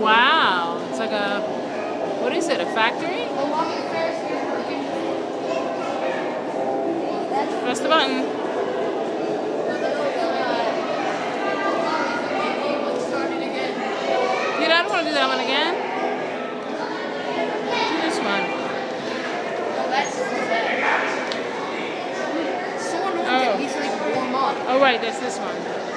Wow. It's like a, what is it, a factory? Press the button. Dude, I don't want to do that one again. Do this one. Oh. oh, right, that's this one.